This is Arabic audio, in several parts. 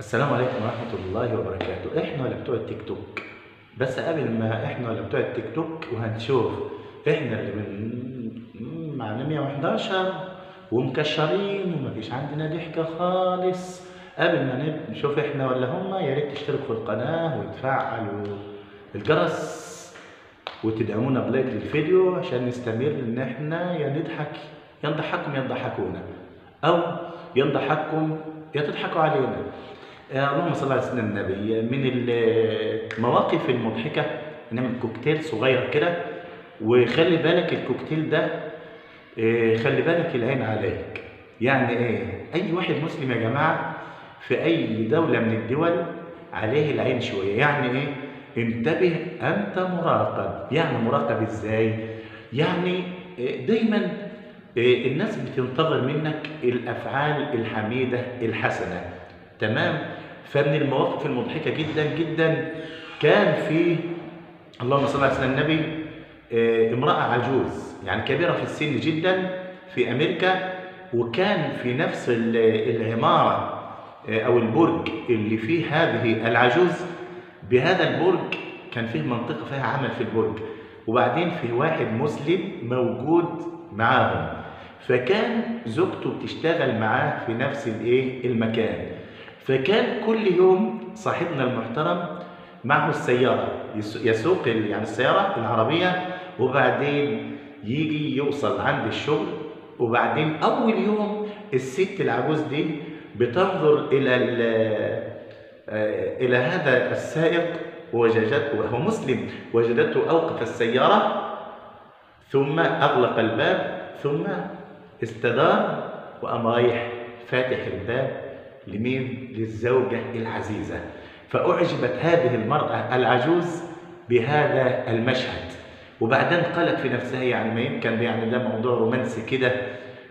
السلام عليكم ورحمة الله وبركاته. إحنا ولا بتوع التيك توك. بس قبل ما إحنا ولا بتوع التيك توك وهنشوف إحنا اللي من معنا 111 ومكشرين ومفيش عندنا ضحكة خالص. قبل ما نشوف إحنا ولا هما يا ريت تشتركوا في القناة وتفعلوا الجرس وتدعمونا ب like للفيديو عشان نستمر إن إحنا يا نضحك يا نضحككم يا تضحكونا أو يا نضحككم يا تضحكوا علينا. اللهم صل على سيدنا النبي. من المواقف المضحكة نعمل كوكتيل صغير كده وخلي بالك الكوكتيل ده آه، خلي بالك العين عليك. يعني إيه؟ أي واحد مسلم يا جماعة في أي دولة من الدول عليه العين شوية. يعني إيه؟ انتبه أنت مراقب. يعني مراقب إزاي؟ يعني آه، دايما آه، الناس بتنتظر منك الأفعال الحميدة الحسنة. تمام؟ فمن المواقف المضحكة جدا جدا. كان في اللهم صل على سيدنا النبي آه، امرأة عجوز يعني كبيرة في السن جدا في أمريكا وكان في نفس ال- العمارة آه، أو البرج اللي فيه هذه العجوز. بهذا البرج كان فيه منطقة فيها عمل في البرج وبعدين في واحد مسلم موجود معاهم. فكان زوجته بتشتغل معاه في نفس الإيه؟ المكان. فكان كل يوم صاحبنا المحترم معه السيارة يس- يسوق يعني السيارة العربية وبعدين يجي يوصل عند الشغل وبعدين أول يوم الست العجوز دي بتنظر إلى آه، إلى هذا السائق وجدته وهو مسلم وجدته أوقف السيارة ثم أغلق الباب ثم استدار وقام رايح فاتح الباب. لمين؟ للزوجة العزيزة. فأعجبت هذه المرأة العجوز بهذا المشهد. وبعدين قالت في نفسها يعني ما يمكن يعني ده موضوع رومانسي كده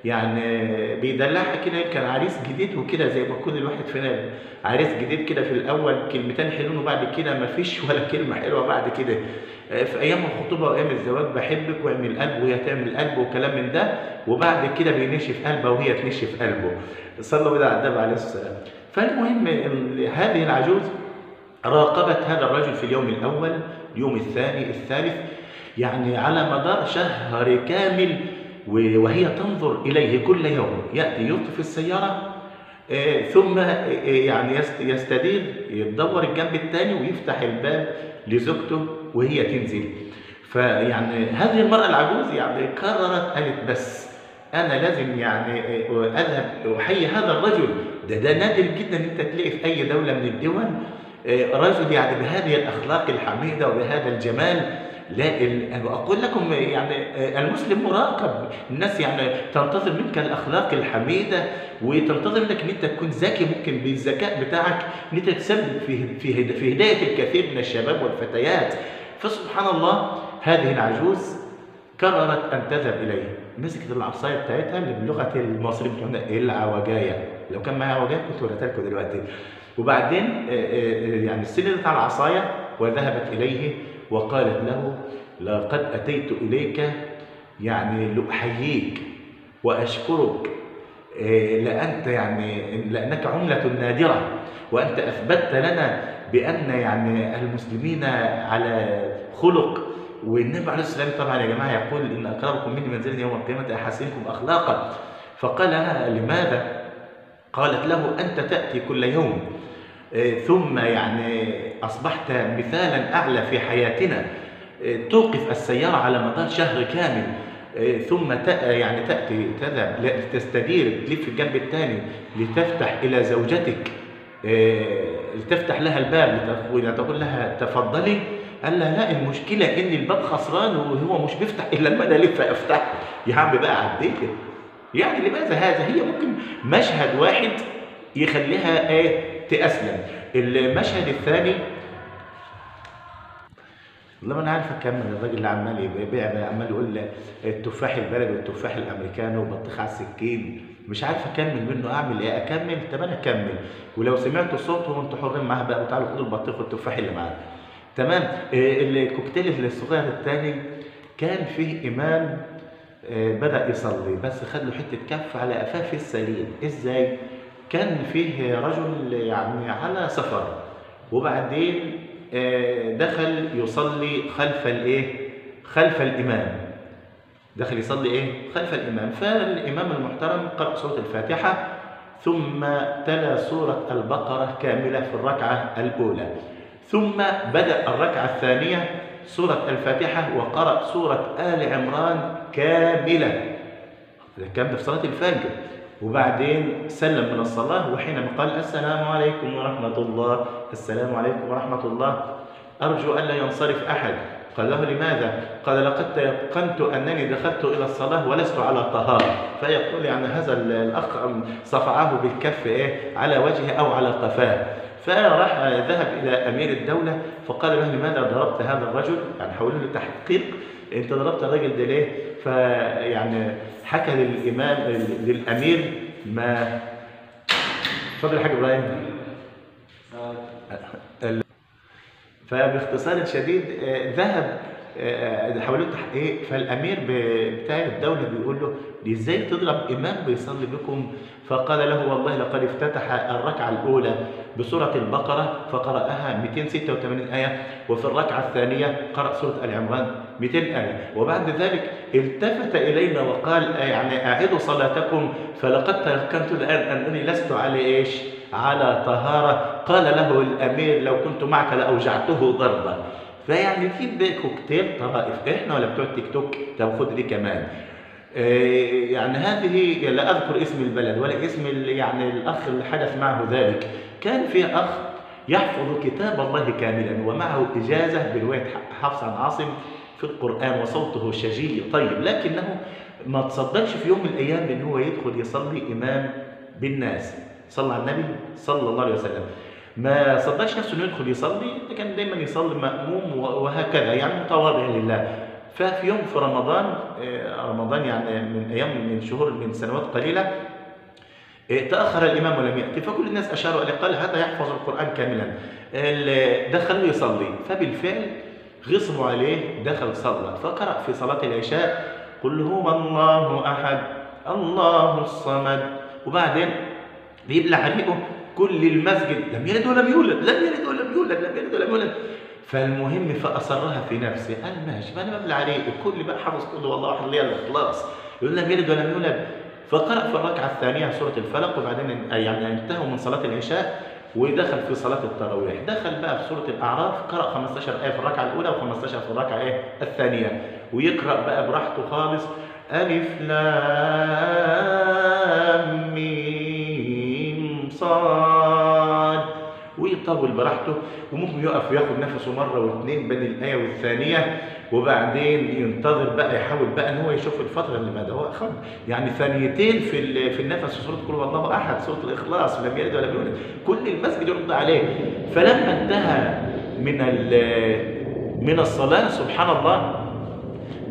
يعني بيدلعها كده يمكن عريس جديد وكده زي ما كل الواحد فينا عريس جديد كده في الأول كلمتين حلوين وبعد كده ما فيش ولا كلمة حلوة بعد كده. في أيام الخطوبة وأيام الزواج بحبك وأعمل قلب وهي تعمل قلب وكلام من ده وبعد كده بينشف قلبه وهي تنشف قلبه. صلى الله على عليه السلام فالمهم ال- هذه العجوز راقبت هذا الرجل في اليوم الأول اليوم الثاني الثالث يعني على مدار شهر كامل وهي تنظر إليه كل يوم. يأتي يطفي السيارة آه، ثم آه، يعني يست- يستدير يدور الجنب الثاني ويفتح الباب لزوجته وهي تنزل. فيعني هذه المرأة العجوز يعني قررت قالت بس. أنا لازم يعني آه، أذهب أحيي هذا الرجل. ده ده نادر جدا إن أنت تلاقي في أي دولة من الدول آه، رجل يعني بهذه الأخلاق الحميدة وبهذا الجمال. لا أقول لكم يعني آه، المسلم مراقب. الناس يعني تنتظر منك الأخلاق الحميدة وتنتظر منك إن أنت تكون ذكي ممكن بالذكاء بتاعك إن أنت تسبب في في هداية الكثير من الشباب والفتيات. فسبحان الله هذه العجوز قررت أن تذهب إليه. مسكت العصايه بتاعتها اللي بلغه المصريين بتوعنا العوجاية؟ لو كان معايا عوجاية كنت وريتها لكم دلوقتي. وبعدين آه، آه، يعني سندت على العصاية وذهبت إليه وقالت له لقد أتيت إليك يعني لأحييك وأشكرك إيه، لأنت يعني لأنك عملة نادرة وأنت أثبتت لنا بأن يعني المسلمين على خلق والنبي عليه الصلاة والسلام طبعا يا جماعة يقول إن أقربكم مني منزلا يوم القيامة أحسنكم أخلاقا. فقال لها لماذا؟ قالت له أنت تأتي كل يوم. إيه، ثم يعني أصبحت مثالا أعلى في حياتنا. إيه، توقف السيارة على مدار شهر كامل. إيه، ثم يعني تأتي تذهب تستدير تلف الجنب الثاني لتفتح إلى زوجتك. لتفتح لها الباب لت- ولتقول لها تفضلي. قال لها لا المشكلة إن الباب خسران وهو مش بيفتح إلا لما أنا ألف أفتحه يا عم بقى عديت يعني لماذا هذا؟ هي ممكن مشهد واحد يخليها إيه تأسلم. المشهد الثاني والله ما أنا عارف اكمل الراجل اللي عمال يبيع عمال يقول التفاح البلدي والتفاح الأمريكاني وبطيخ على السكين. مش عارف أكمل منه أعمل إيه؟ أكمل؟ طب أنا أكمل. ولو سمعتوا صوته أنتوا حرين معاه بقى وتعالوا خدوا البطيخ والتفاح اللي معاه تمام. آه، الكوكتيل الصغير الثاني كان فيه إمام آه، بدأ يصلي بس خد له حتة كف على قفاه في السليم إزاي؟ كان فيه رجل يعني على سفر وبعدين آه، دخل يصلي خلف الإيه؟ خلف الإمام. دخل يصلي إيه؟ خلف الإمام. فالإمام المحترم قرأ سورة الفاتحة ثم تلا سورة البقرة كاملة في الركعة الأولى. ثم بدأ الركعة الثانية سورة الفاتحة وقرأ سورة آل عمران كاملة. الكلام في صلاة الفجر. وبعدين سلم من الصلاة وحينما قال السلام عليكم ورحمة الله. السلام عليكم ورحمة الله. أرجو ألا ينصرف أحد. قال له لماذا؟ قال لقد تيقنت أنني دخلت إلى الصلاة ولست على طهارة. فيقول يعني هذا الأخ صفعه بالكف إيه؟ على وجهه أو على قفاه فراح ذهب إلى أمير الدولة فقال له لماذا ضربت هذا الرجل؟ يعني حولوا له تحقيق أنت ضربت الرجل ده ليه؟ فيعني حكى للإمام للأمير ما اتفضل يا حاج إبراهيم ال- فباختصار شديد آه، ذهب آه، حواليه تحقيق فالأمير بتاع الدولة بيقول له دي إزاي تضرب إمام بيصلي بكم؟ فقال له والله لقد افتتح الركعة الأولى بسورة البقرة فقرأها 286 آية وفي الركعة الثانية قرأ سورة آل عمران 200 آية. وبعد ذلك التفت إلينا وقال يعني اعيدوا صلاتكم فلقد تيقنت الآن أنني لست على إيش؟ على طهارة. قال له الأمير لو كنت معك لأوجعته ضربة. فيعني في بقى كوكتيل طرائف. إحنا ولا بتوع التيك توك؟ طب خد دي كمان. إيه يعني هذه لا أذكر اسم البلد ولا اسم يعني الأخ اللي حدث معه ذلك. كان في أخ يحفظ كتاب الله كاملا ومعه إجازة بروايه حفص عن عاصم في القرآن وصوته شجي. طيب لكنه ما تصدقش في يوم من الأيام إن هو يدخل يصلي إمام بالناس. صلى على النبي صلى الله عليه وسلم. ما صدقش نفسه انه يدخل يصلي كان دايما يصلي مأموم وهكذا يعني متواضع لله. ففي يوم في رمضان آه، رمضان يعني من أيام من شهور من سنوات قليلة آه، تأخر الإمام ولم يأتي فكل الناس أشاروا إليه قال هذا يحفظ القرآن كاملا. دخلوا يصلي. فبالفعل غصبوا عليه دخل صلى فقرأ في صلاة العشاء قل هو الله أحد الله الصمد. وبعدين بيبلع ريقه. كل المسجد. لم يلد ولم يولد. لم يلد ولم يولد. لم يلد ولم يولد. فالمهم فأصرها في نفسه. قال ماشي ما أنا ببلع ريقه كل بقى حافظ كل والله واحد ليه الإخلاص يقول لم يلد ولم يولد. فقرأ في الركعة الثانية سورة الفلق وبعدين يعني انتهوا من صلاة العشاء ودخل في صلاة التراويح. دخل بقى في سورة الأعراف قرأ 15 آية في الركعة الأولى و15 في الركعة إيه؟ الثانية. ويقرأ بقى براحته خالص. ألف لام. ويطول براحته وممكن يقف وياخد نفسه مرة واثنين بين الآية والثانية وبعدين ينتظر بقى يحاول بقى إن هو يشوف الفترة اللي بعدها. هو أخذ يعني ثانيتين في في النفس في سورة قل الله أحد سورة الإخلاص لم يلد ولم يولد. كل المسجد يرد عليه. فلما انتهى من من الصلاة سبحان الله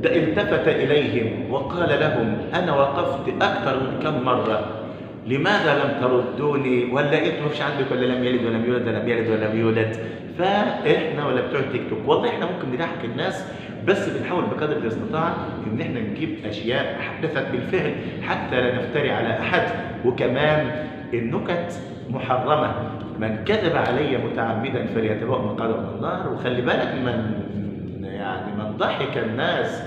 ده التفت إليهم وقال لهم أنا وقفت أكثر من كم مرة. لماذا لم تردوني؟ ولا أنتوا مش عندك ولا لم يلد ولم يولد لم يلد ولم يولد. فإحنا ولا بتوع التيك توك والله إحنا ممكن نضحك الناس بس بنحاول بقدر الاستطاعه إن إحنا نجيب أشياء حدثت بالفعل حتى لا نفتري على أحد. وكمان النكت محرمة. من كذب علي متعمدا فليتبوأ من النار. وخلي بالك من يعني من ضحك الناس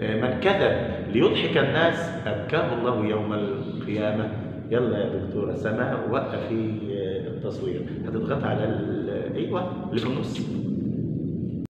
من كذب ليضحك الناس. أبكاه الله يوم القيامة. يلا يا دكتورة سماء وقفي التصوير. هتضغط على أيوه اللي في النص.